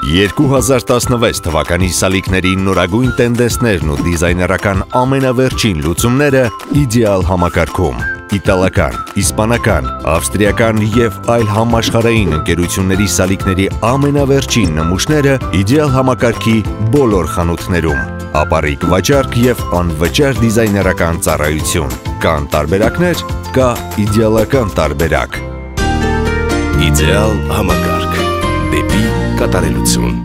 2016 թվականի սալիկների նորագույն տենդեսներն ու դիզայներական ամենավերջին լուծումները իդեալ համակարգում։ Իտալական, իսպանական, ավստրիական եւ այլ համաշխարհային ընկերությունների սալիկների ամենավերջին նմուշները իդեալ համակարգի բոլոր խանութներում։ Ապարիկ վաճառք եւ անվճար դիզայներական ծառայություն։ Կան տարբերակներ, կա իդեալական տարբերակ։ Իդեալ համակարգ կատարելություն